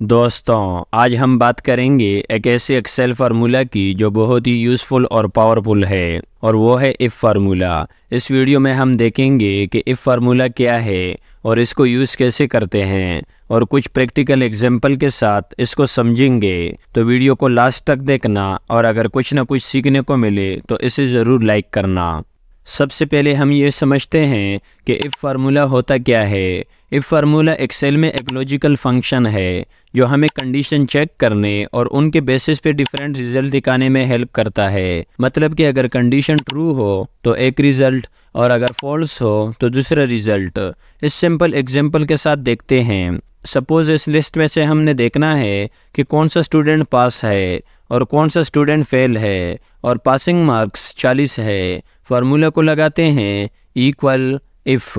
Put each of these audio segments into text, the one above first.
दोस्तों, आज हम बात करेंगे एक ऐसे एक्सेल फार्मूला की जो बहुत ही यूज़फुल और पावरफुल है, और वो है इफ़ फार्मूला इस वीडियो में हम देखेंगे कि इफ़ फार्मूला क्या है और इसको यूज़ कैसे करते हैं, और कुछ प्रैक्टिकल एग्ज़ाम्पल के साथ इसको समझेंगे। तो वीडियो को लास्ट तक देखना, और अगर कुछ ना कुछ सीखने को मिले तो इसे ज़रूर लाइक करना। सबसे पहले हम ये समझते हैं कि इफ़ फार्मूला होता क्या है। इफ़ फार्मूला एक्सेल में एक लॉजिकल फ़ंक्शन है जो हमें कंडीशन चेक करने और उनके बेसिस पे डिफरेंट रिज़ल्ट दिखाने में हेल्प करता है। मतलब कि अगर कंडीशन ट्रू हो तो एक रिज़ल्ट और अगर फॉल्स हो तो दूसरा रिज़ल्ट इस सिंपल एग्ज़ाम्पल के साथ देखते हैं। सपोज़ इस लिस्ट में से हमने देखना है कि कौन सा स्टूडेंट पास है, और कौन सा स्टूडेंट फेल है, और पासिंग मार्क्स 40 है। फार्मूला को लगाते हैं इक्वल इफ़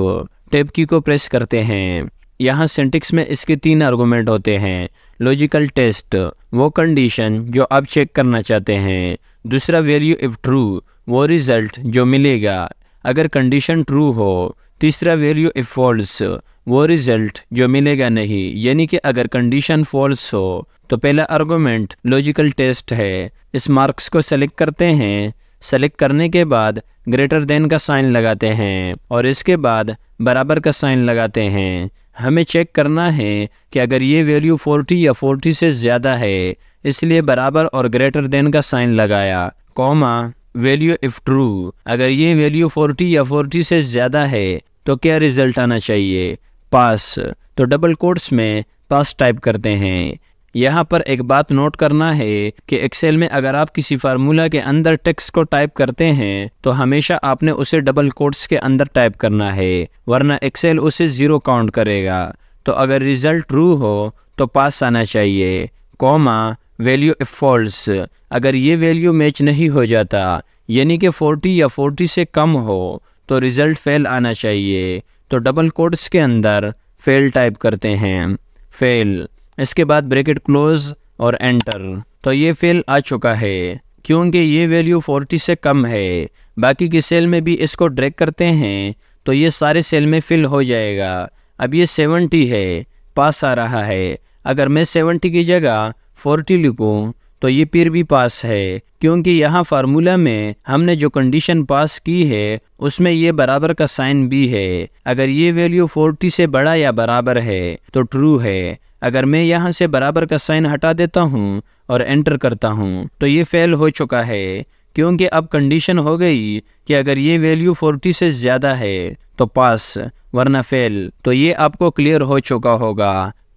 टेप की को प्रेस करते हैं। यहाँ सेंटिक्स में इसके तीन आर्गूमेंट होते हैं लॉजिकल टेस्ट वो कंडीशन जो आप चेक करना चाहते हैं, दूसरा वैल्यू इफ़ ट्रू वो रिज़ल्ट जो मिलेगा, अगर कंडीशन ट्रू हो, तीसरा वैल्यू इफ़ फॉल्स वो रिज़ल्ट जो मिलेगा नहीं, यानी कि अगर कंडीशन फॉल्स हो तो पहला आर्गूमेंट लॉजिकल टेस्ट है, इस मार्क्स को सेलेक्ट करते हैं सेलेक्ट करने के बाद ग्रेटर देन का साइन लगाते हैं, और इसके बाद बराबर का साइन लगाते हैं हमें चेक करना है कि अगर ये वैल्यू 40 या 40 से ज़्यादा है, इसलिए बराबर और ग्रेटर देन का साइन लगाया कॉमा वैल्यू इफ़ ट्रू अगर ये वैल्यू 40 या 40 से ज़्यादा है तो क्या रिज़ल्ट आना चाहिए? पास तो डबल कोट्स में पास टाइप करते हैं। यहाँ पर एक बात नोट करना है कि एक्सेल में अगर आप किसी फार्मूला के अंदर टेक्स्ट को टाइप करते हैं तो हमेशा आपने उसे डबल कोट्स के अंदर टाइप करना है, वरना एक्सेल उसे ज़ीरो काउंट करेगा। तो अगर रिज़ल्ट ट्रू हो तो पास आना चाहिए। कॉमा वैल्यू इफ़ फॉल्स अगर ये वैल्यू मैच नहीं हो जाता, यानी कि 40 या 40 से कम हो तो रिज़ल्ट फेल आना चाहिए। तो डबल कोट्स के अंदर फेल टाइप करते हैं। फेल इसके बाद ब्रैकेट क्लोज और एंटर। तो ये फेल आ चुका है, क्योंकि ये वैल्यू 40 से कम है। बाकी की सेल में भी इसको ड्रैग करते हैं तो ये सारे सेल में फिल हो जाएगा। अब ये 70 है, पास आ रहा है। अगर मैं 70 की जगह 40 लिखूँ तो ये फिर भी पास है, क्योंकि यहाँ फार्मूला में हमने जो कंडीशन पास की है, उसमें ये बराबर का साइन भी है। अगर ये वैल्यू 40 से बड़ा या बराबर है तो ट्रू है। अगर मैं यहाँ से बराबर का साइन हटा देता हूँ और एंटर करता हूँ तो ये फेल हो चुका है, क्योंकि अब कंडीशन हो गई कि अगर ये वैल्यू 40 से ज़्यादा है तो पास वरना फेल तो ये आपको क्लियर हो चुका होगा।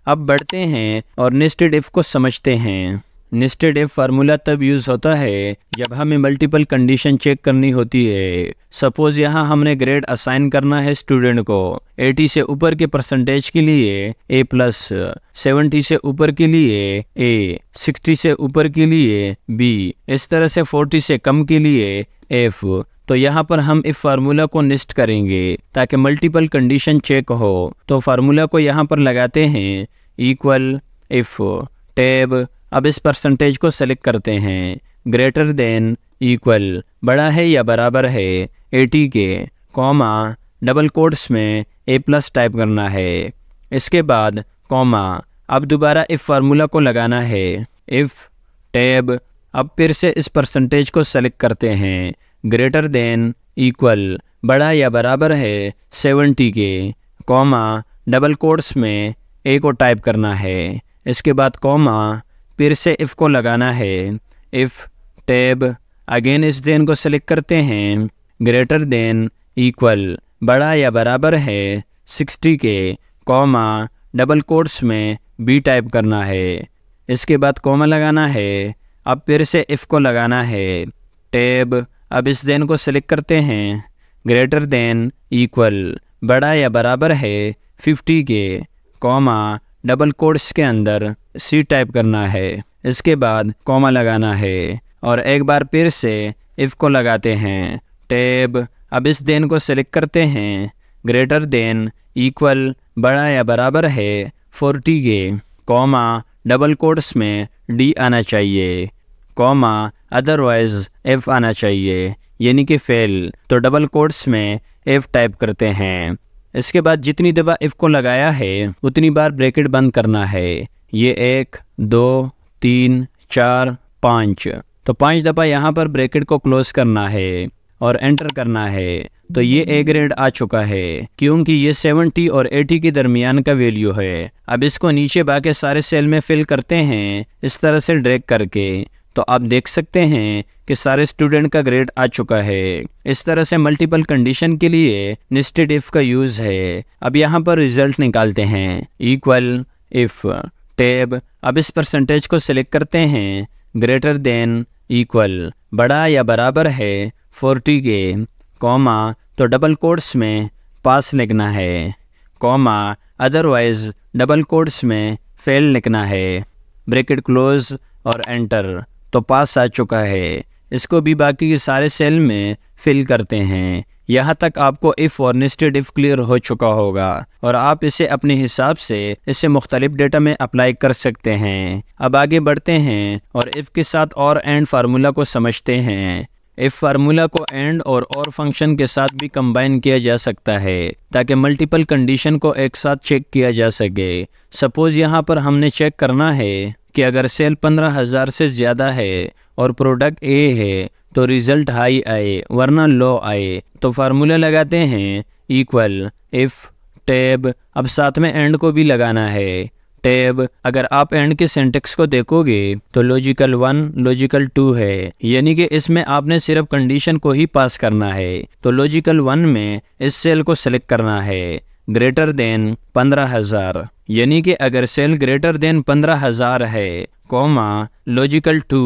अब बढ़ते हैं और नेस्टेड इफ़ को समझते हैं। नेस्टेड एफ़ फार्मूला तब यूज़ होता है जब हमें मल्टीपल कंडीशन चेक करनी होती है। सपोज़ यहाँ हमने ग्रेड असाइन करना है स्टूडेंट को। 80 से ऊपर के परसेंटेज के लिए ए प्लस सेवेंटी से ऊपर के लिए ए 60 से ऊपर के लिए बी इस तरह से 40 से कम के लिए एफ़ तो यहाँ पर हम इस फार्मूला को निस्ट करेंगे ताकि मल्टीपल कंडीशन चेक हो। तो फार्मूला को यहाँ पर लगाते हैं इक्वल इफ़ टैब अब इस परसेंटेज को सेलेक्ट करते हैं। ग्रेटर देन इक्वल बड़ा है या बराबर है एटी के कॉमा डबल कोट्स में ए प्लस टाइप करना है। इसके बाद कॉमा अब दोबारा इफ़ फार्मूला को लगाना है। इफ़ टैब अब फिर से इस परसेंटेज को सेलेक्ट करते हैं। ग्रेटर देन इक्वल बड़ा या बराबर है सेवेंटी के कॉमा डबल कोट्स में ए को टाइप करना है। इसके बाद कॉमा फिर से इफ़ को लगाना है। इफ़ टैब अगेन इस देन को सेलेक्ट करते हैं। ग्रेटर देन इक्वल बड़ा या बराबर है। सिक्सटी के कॉमा डबल कोट्स में बी टाइप करना है। इसके बाद कॉमा लगाना है। अब फिर से इफ़ को लगाना है। टैब अब इस देन को सेलेक्ट करते हैं। ग्रेटर देन इक्वल बड़ा या बराबर है। फिफ्टी के कॉमा डबल कोड्स के अंदर। सी टाइप करना है। इसके बाद कॉमा लगाना है और एक बार फिर से इफ़ को लगाते हैं। टैब, अब इस देन को सिलेक्ट करते हैं। ग्रेटर देन इक्वल बड़ा या बराबर है फोर्टी के। कॉमा डबल कोड्स में डी आना चाहिए। कॉमा अदरवाइज़ एफ़ आना चाहिए। यानी कि फेल। तो डबल कोड्स में एफ़ टाइप करते हैं। इसके बाद जितनी दफ़ा इफ़ को लगाया है, उतनी बार ब्रैकेट बंद करना है। ये एक, दो, तीन, चार, पाँच। तो पाँच दफ़ा यहाँ पर ब्रैकेट को क्लोज करना है और एंटर करना है। तो ये ए ग्रेड आ चुका है, क्योंकि ये 70 और 80 के दरमियान का वैल्यू है। अब इसको नीचे बाकी सारे सेल में फिल करते हैं, इस तरह से ड्रैग करके। तो आप देख सकते हैं कि सारे स्टूडेंट का ग्रेड आ चुका है। इस तरह से मल्टीपल कंडीशन के लिए नेस्टेड इफ़ का यूज़ है। अब यहाँ पर रिज़ल्ट निकालते हैं, इक्वल इफ़। टेब, अब इस परसेंटेज को सिलेक्ट करते हैं। ग्रेटर देन इक्वल बड़ा या बराबर है फोर्टी के कॉमा तो डबल कोड्स में पास लिखना है। कॉमा अदरवाइज़ डबल कोड्स में फेल लिखना है। ब्रेकेट क्लोज और एंटर तो पास आ चुका है। इसको भी बाकी के सारे सेल में फिल करते हैं। यहाँ तक आपको इफ़ और नेस्टेड इफ़ क्लियर हो चुका होगा और आप इसे अपने हिसाब से इसे मुख्तलिफ़ डेटा में अप्लाई कर सकते हैं। अब आगे बढ़ते हैं और इफ़ के साथ और एंड फार्मूला को समझते हैं। इफ़ फार्मूला को एंड और और फ़ंक्शन के साथ भी कंबाइन किया जा सकता है ताकि मल्टीपल कंडीशन को एक साथ चेक किया जा सके। सपोज़ यहाँ पर हमने चेक करना है कि अगर सेल पंद्रह हज़ार से ज़्यादा है और प्रोडक्ट ए है तो रिज़ल्ट हाई आए, वरना लो आए। तो फार्मूला लगाते हैं इक्वल इफ़ टैब अब साथ में एंड को भी लगाना है। टैब अगर आप एंड के सेंटेक्स को देखोगे तो लॉजिकल वन लॉजिकल टू है। यानी कि इसमें आपने सिर्फ़ कंडीशन को ही पास करना है। तो लॉजिकल वन में इस सेल को सिलेक्ट करना है। ग्रेटर देन पंद्रह हज़ार। यानी कि अगर सेल ग्रेटर देन पंद्रह हज़ार है comma logical two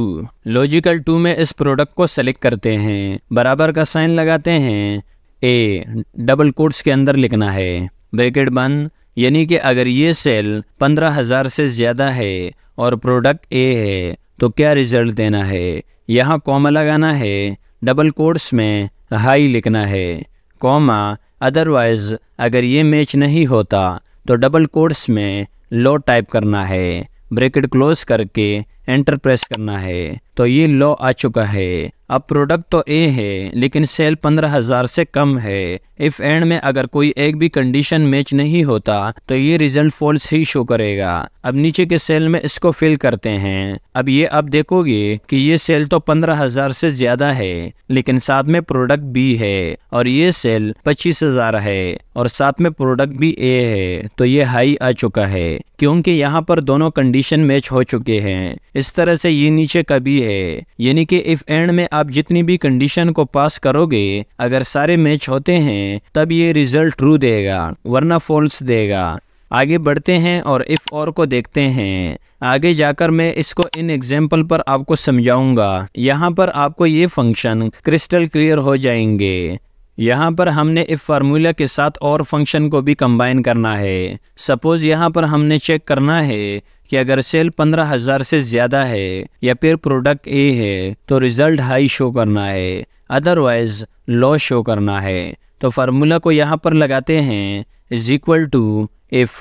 logical two में इस प्रोडक्ट को सेलेक्ट करते हैं। बराबर का साइन लगाते हैं। ए डबल कोट्स के अंदर लिखना है। ब्रैकेट बंद यानी कि अगर ये सेल पंद्रह हज़ार से ज़्यादा है और प्रोडक्ट ए है तो क्या रिज़ल्ट देना है? यहाँ कॉमा लगाना है। डबल कोट्स में हाई लिखना है। कॉमा अदरवाइज़ अगर ये मैच नहीं होता तो डबल कोट्स में लो टाइप करना है। ब्रैकेट क्लोज करके एंटर प्रेस करना है तो ये लो आ चुका है। अब प्रोडक्ट तो ए है, लेकिन सेल पंद्रह हज़ार से कम है। इफ़ एंड में अगर कोई एक भी कंडीशन मैच नहीं होता तो ये रिज़ल्ट फॉल्स ही शो करेगा। अब नीचे के सेल में इसको फिल करते हैं। अब ये अब देखोगे कि ये सेल तो पंद्रह हज़ार से ज़्यादा है, लेकिन साथ में प्रोडक्ट बी है, और ये सेल पच्चीस हज़ार है, और साथ में प्रोडक्ट भी ए है। तो ये हाई आ चुका है, क्योंकि यहाँ पर दोनों कंडीशन मैच हो चुके हैं। इस तरह से ये नीचे का भी है। यानी कि इफ़ एंड में आप जितनी भी कंडीशन को पास करोगे, अगर सारे मैच होते हैं, तब ये रिज़ल्ट ट्रू देगा, वरना फॉल्स देगा। आगे बढ़ते हैं और इफ़ और को देखते हैं। आगे जाकर मैं इसको इन एग्ज़ाम्पल पर आपको समझाऊँगा। यहाँ पर आपको ये फ़ंक्शन क्रिस्टल क्लियर हो जाएँगे। यहाँ पर हमने इफ़ फार्मूला के साथ और फ़ंक्शन को भी कंबाइन करना है। सपोज़ यहाँ पर हमने चेक करना है कि अगर सेल पंद्रह हज़ार से ज़्यादा है, या फिर प्रोडक्ट ए है तो रिज़ल्ट हाई शो करना है अदरवाइज़ लो शो करना है। तो फार्मूला को यहाँ पर लगाते हैं is equal to if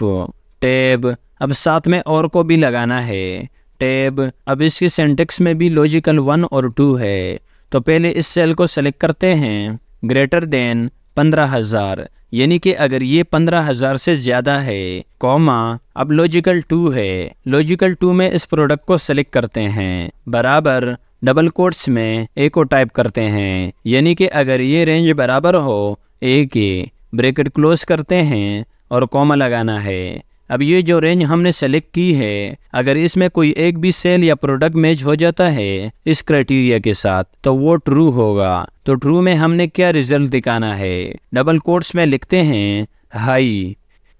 tab अब साथ में और को भी लगाना है टैब अब इसके सेंटेक्स में भी लॉजिकल वन और टू है। तो पहले इस सेल को सेलेक्ट करते हैं ग्रेटर देन पंद्रह हज़ार। यानी कि अगर ये पंद्रह हज़ार से ज़्यादा है, कॉमा, अब लॉजिकल टू है। लॉजिकल टू में इस प्रोडक्ट को सेलेक्ट करते हैं। बराबर डबल कोट्स में ए को टाइप करते हैं। यानी कि अगर ये रेंज बराबर हो ए के ब्रैकेट क्लोज करते हैं और कॉमा लगाना है। अब ये जो रेंज हमने सेलेक्ट की है, अगर इसमें कोई एक भी सेल या प्रोडक्ट मैच हो जाता है इस क्राइटेरिया के साथ तो वो ट्रू होगा। तो ट्रू में हमने क्या रिज़ल्ट दिखाना है? डबल कोट्स में लिखते हैं हाई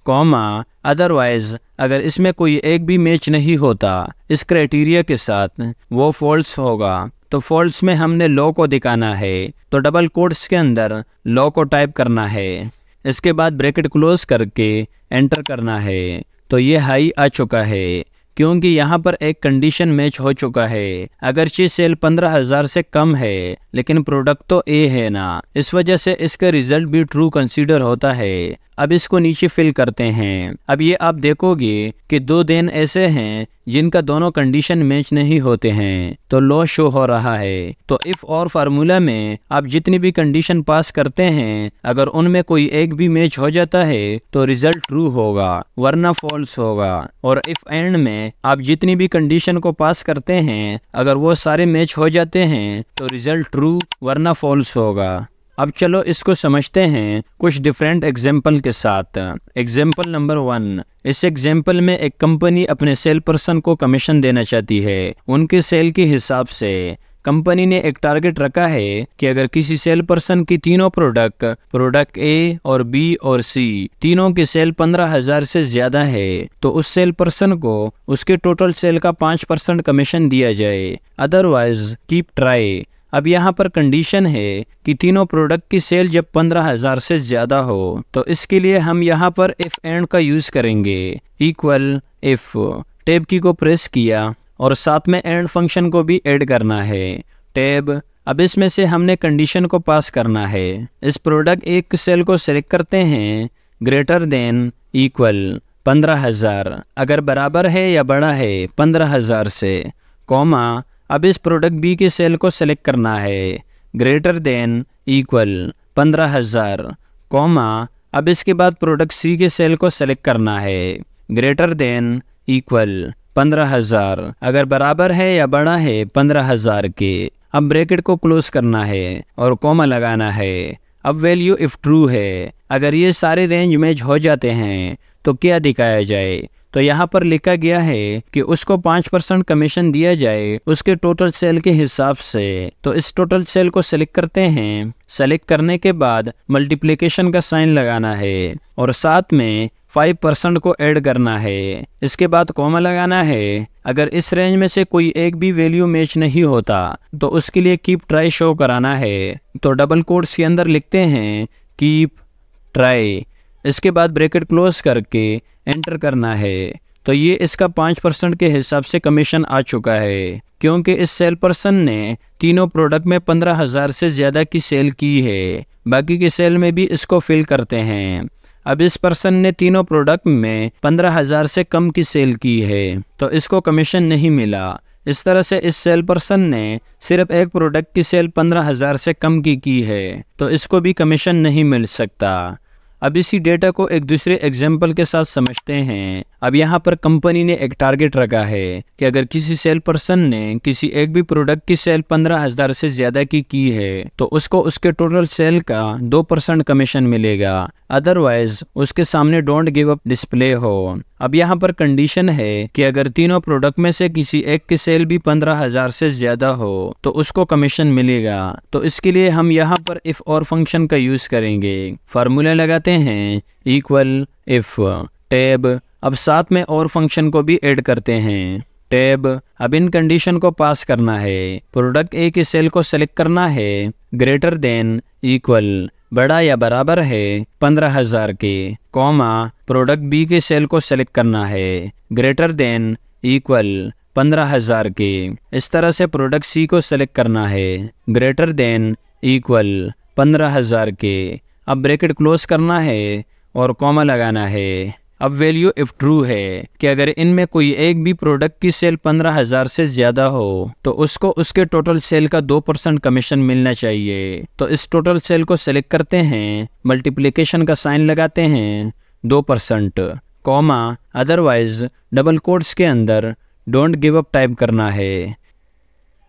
कॉमा अदरवाइज़ अगर इसमें कोई एक भी मैच नहीं होता इस क्राइटेरिया के साथ, वो फॉल्स होगा। तो फॉल्स में हमने लो को दिखाना है। तो डबल कोट्स के अंदर लो को टाइप करना है। इसके बाद ब्रैकेट क्लोज करके एंटर करना है। तो ये हाई आ चुका है, क्योंकि यहाँ पर एक कंडीशन मैच हो चुका है। अगरचे सेल पंद्रह हज़ार से कम है, लेकिन प्रोडक्ट तो ए है ना। इस वजह से इसका रिज़ल्ट भी ट्रू कंसीडर होता है। अब इसको नीचे फिल करते हैं। अब ये आप देखोगे कि दो दिन ऐसे हैं जिनका दोनों कंडीशन मैच नहीं होते हैं। तो लो शो हो रहा है। तो इफ़ और फार्मूला में आप जितनी भी कंडीशन पास करते हैं, अगर उनमें कोई एक भी मैच हो जाता है तो रिज़ल्ट ट्रू होगा, वरना फॉल्स होगा। और इफ़ एंड में आप जितनी भी कंडीशन को पास करते हैं, अगर वो सारे मैच हो जाते हैं तो रिज़ल्ट ट्रू वरना फॉल्स होगा। अब चलो इसको समझते हैं कुछ डिफरेंट एग्ज़ाम्पल के साथ। एग्ज़ाम्पल नंबर वन इस एग्ज़ाम्पल में एक कंपनी अपने सेल पर्सन को कमीशन देना चाहती है। उनके सेल के हिसाब से कंपनी ने एक टारगेट रखा है कि अगर किसी सेल पर्सन की तीनों प्रोडक्ट प्रोडक्ट ए और बी और सी तीनों की सेल पंद्रह हज़ार से ज़्यादा है तो उस सेल पर्सन को उसके टोटल सेल का पाँच परसेंट कमीशन दिया जाए। अदरवाइज़ कीप ट्राई अब यहाँ पर कंडीशन है कि तीनों प्रोडक्ट की सेल जब पंद्रह हज़ार से ज़्यादा हो तो इसके लिए हम यहाँ पर इफ़ एंड का यूज़ करेंगे। इक्वल इफ़ टेब की को प्रेस किया और साथ में एंड फ़ंक्शन को भी ऐड करना है। टेब, अब इसमें से हमने कंडीशन को पास करना है। इस प्रोडक्ट एक सेल को सिलेक्ट करते हैं ग्रेटर देन इक्वल पंद्रह हज़ार। अगर बराबर है या बड़ा है, पंद्रह हज़ार से कॉमा अब इस प्रोडक्ट बी के सेल को सेलेक्ट करना है। ग्रेटर देन इक्वल पंद्रह हज़ार कॉमा अब इसके बाद प्रोडक्ट सी के सेल को सेलेक्ट करना है। ग्रेटर देन इक्वल पंद्रह हज़ार, अगर बराबर है या बड़ा है, पंद्रह हज़ार के। अब ब्रैकेट को क्लोज करना है और कॉमा लगाना है। अब वैल्यू इफ़ ट्रू है। अगर ये सारे रेंज मैच हो जाते हैं तो क्या दिखाया जाए? तो यहाँ पर लिखा गया है कि उसको पाँच परसेंट कमीशन दिया जाए उसके टोटल सेल के हिसाब से। तो इस टोटल सेल को सेलेक्ट करते हैं। सेलेक्ट करने के बाद मल्टीप्लीकेशन का साइन लगाना है और साथ में फाइव परसेंट को ऐड करना है। इसके बाद कॉमा लगाना है। अगर इस रेंज में से कोई एक भी वैल्यू मैच नहीं होता तो उसके लिए कीप ट्राई शो कराना है। तो डबल कोड्स के अंदर लिखते हैं कीप ट्राई इसके बाद ब्रैकेट क्लोज करके एंटर करना है। तो ये इसका पाँच परसेंट के हिसाब से कमीशन आ चुका है, क्योंकि इस सेल पर्सन ने तीनों प्रोडक्ट में पंद्रह हज़ार से ज़्यादा की सेल की है। बाकी की सेल में भी इसको फिल करते हैं। अब इस पर्सन ने तीनों प्रोडक्ट में पंद्रह हज़ार से कम की सेल की है तो इसको कमीशन नहीं मिला। इस तरह से इस सेल पर्सन ने सिर्फ़ एक प्रोडक्ट की सेल पंद्रह हज़ार से कम की की है तो इसको भी कमीशन नहीं मिल सकता। अब इसी डेटा को एक दूसरे एग्ज़ाम्पल के साथ समझते हैं। अब यहाँ पर कंपनी ने एक टारगेट रखा है कि अगर किसी सेल पर्सन ने किसी एक भी प्रोडक्ट की सेल पंद्रह हज़ार से ज़्यादा की की है तो उसको उसके टोटल सेल का दो परसेंट कमीशन मिलेगा। अदरवाइज़ उसके सामने डोंट गिव अप डिस्प्ले हो। अब यहाँ पर कंडीशन है कि अगर तीनों प्रोडक्ट में से किसी एक की सेल भी पंद्रह हज़ार से ज़्यादा हो तो उसको कमीशन मिलेगा। तो इसके लिए हम यहाँ पर इफ़ और फ़ंक्शन का यूज़ करेंगे। फार्मूला लगाते इक्वल इफ़ टैब अब साथ में और फ़ंक्शन को भी ऐड करते हैं। टैब अब इन कंडीशन को पास करना है। प्रोडक्ट ए की सेल को सेलेक्ट करना है। ग्रेटर देन इक्वल बड़ा या बराबर है, पंद्रह हज़ार के कॉमा प्रोडक्ट बी के सेल को सेलेक्ट करना है। ग्रेटर देन इक्वल पंद्रह हज़ार के, इस तरह से प्रोडक्ट सी को सेलेक्ट करना है। ग्रेटर देन इक्वल पंद्रह हज़ार के अब ब्रैकेट क्लोज करना है और कॉमा लगाना है। अब वैल्यू इफ़ ट्रू है कि अगर इनमें कोई एक भी प्रोडक्ट की सेल पंद्रह हज़ार से ज़्यादा हो तो उसको उसके टोटल सेल का दो परसेंट कमीशन मिलना चाहिए। तो इस टोटल सेल को सिलेक्ट करते हैं, मल्टीप्लीकेशन का साइन लगाते हैं, दो percent. Comma, otherwise double quotes के अंदर डोंट गिव अप टाइप करना है।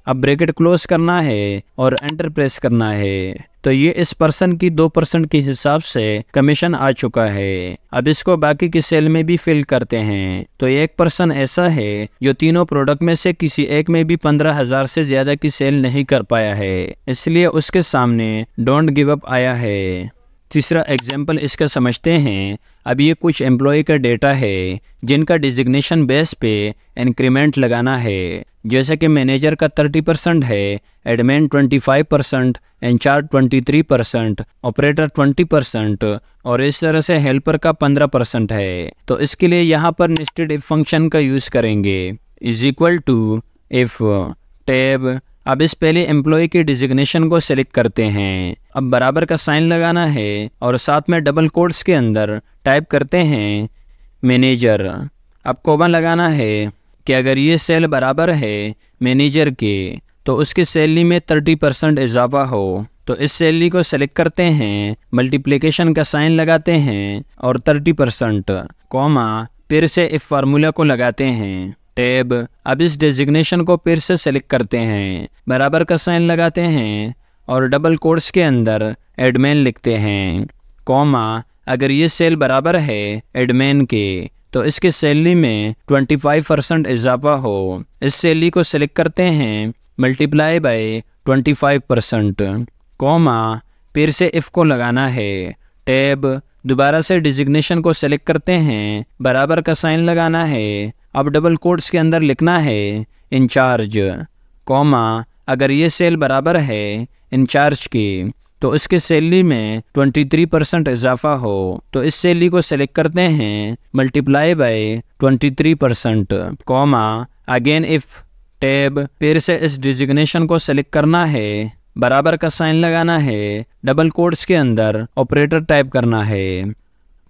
अब ब्रैकेट क्लोज करना है और एंटर प्रेस करना है। तो ये इस पर्सन की दो परसेंट के हिसाब से कमीशन आ चुका है। अब इसको बाकी की सेल में भी फिल करते हैं। तो एक पर्सन ऐसा है जो तीनों प्रोडक्ट में से किसी एक में भी पंद्रह हज़ार से ज़्यादा की सेल नहीं कर पाया है। इसलिए उसके सामने डोंट गिव अप आया है। तीसरा एग्ज़ाम्पल इसका समझते हैं। अब ये कुछ एम्प्लॉय का डेटा है, जिनका डिजिग्नेशन बेस पे इंक्रीमेंट लगाना है। जैसे कि मैनेजर का 30 परसेंट है admin 25 percent incharge 23 percent operator 20 percent और इस तरह से हेल्पर का 15 परसेंट है। तो इसके लिए यहाँ पर निस्टेड इफ़ फ़ंक्शन का यूज़ करेंगे। Is equal to if tab अब इस पहले एम्प्लॉय के डिजिग्नेशन को सिलेक्ट करते हैं। अब बराबर का साइन लगाना है और साथ में डबल कोड्स के अंदर टाइप करते हैं मैनेजर अब कोबा लगाना है कि अगर ये सेल बराबर है मैनेजर के तो उसकी सैलरी में थर्टी परसेंट इजाफा हो। तो इस सैलरी को सेलेक्ट करते हैं मल्टीप्लिकेशन का साइन लगाते हैं और थर्टी परसेंट कॉमा फिर से इस फार्मूला को लगाते हैं। टैब। अब इस डेजिग्नेशन को फिर से सेलेक्ट करते हैं। बराबर का साइन लगाते हैं और डबल कोर्स के अंदर एडमेन लिखते हैं। कॉमा, अगर ये सेल बराबर है एडमेन के तो इसके सैलरी में 25 परसेंट इजाफा हो। इस सैलरी को सिलेक्ट करते हैं, मल्टीप्लाई बाय 25 परसेंट। कॉमा, फिर से इफ़ को लगाना है। टैब, दोबारा से डिजिग्नेशन को सेलेक्ट करते हैं, बराबर का साइन लगाना है। अब डबल कोट्स के अंदर लिखना है इंचार्ज कॉमा अगर ये सेल बराबर है इंचार्ज की तो इसके सैलरी में 23 परसेंट इजाफा हो तो इस सैलरी को सेलेक्ट करते हैं multiply by 23 percent comma again if tab फिर से इस डिजिग्नेशन को सेलेक्ट करना है, बराबर का साइन लगाना है डबल कोट्स के अंदर ऑपरेटर टाइप करना है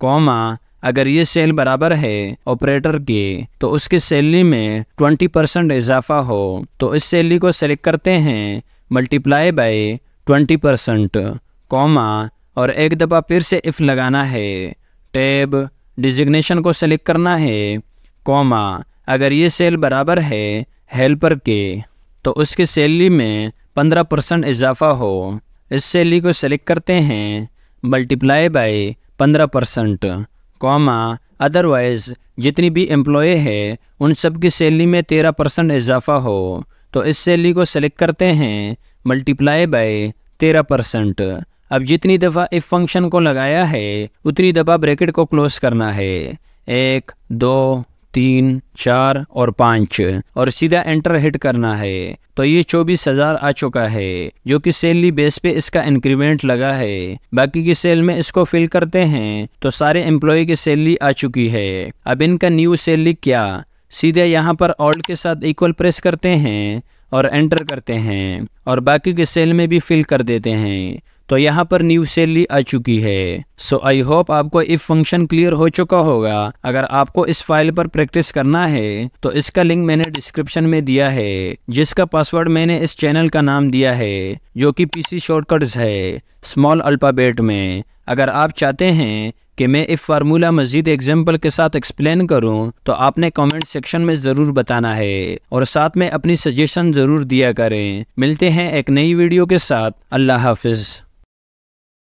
कॉमा अगर ये सेल बराबर है ऑपरेटर के तो उसकी सैलरी में ट्वेंटी परसेंट इजाफा हो तो इस सैलरी को सेलेक्ट करते हैं multiply by twenty percent comma और एक दफ़ा फिर से इफ़ लगाना है टैब डिजिग्नेशन को सेलेक्ट करना है कॉमा अगर ये सेल बराबर है हेल्पर के तो उसकी सैलरी में पंद्रह परसेंट इजाफा हो, इस सैलरी को सेलेक्ट करते हैं मल्टीप्लाई बाय पंद्रह परसेंट कॉमा अदरवाइज़ जितनी भी एम्प्लॉय है, उन सब की सैलरी में तेरह परसेंट इजाफा हो तो इस सैलरी को सेलेक्ट करते हैं मल्टीप्लाई बाय तेरह परसेंट। अब जितनी दफ़ा इफ़ फ़ंक्शन को लगाया है, उतनी दफ़ा ब्रैकेट को क्लोज करना है। एक, दो तीन, चार और पाँच, और सीधा एंटर हिट करना है। तो ये चौबीस हज़ार आ चुका है, जो कि सैलरी बेस पे इसका इंक्रीमेंट लगा है। बाकी की सेल में इसको फिल करते हैं तो सारे एम्प्लॉय की सैलरी आ चुकी है। अब इनका न्यू सैलरी क्या? सीधे यहाँ पर ऑल्ट के साथ इक्वल प्रेस करते हैं और एंटर करते हैं, और बाकी के सेल में भी फिल कर देते हैं। तो यहाँ पर न्यू सैलरी आ चुकी है। सो आई होप आपको इफ़ फ़ंक्शन क्लियर हो चुका होगा। अगर आपको इस फ़ाइल पर प्रैक्टिस करना है तो इसका लिंक मैंने डिस्क्रिप्शन में दिया है, जिसका पासवर्ड मैंने इस चैनल का नाम दिया है, जो कि पीसी शॉर्टकट्स है स्मॉल अल्फ़ाबेट में। अगर आप चाहते हैं कि मैं इफ़ फार्मूला मजीद एग्ज़ाम्पल के साथ एक्सप्लेन करूँ तो आपने कमेंट सेक्शन में ज़रूर बताना है। और साथ में अपनी सजेशन ज़रूर दिया करें। मिलते हैं एक नई वीडियो के साथ। अल्लाह हाफिज़।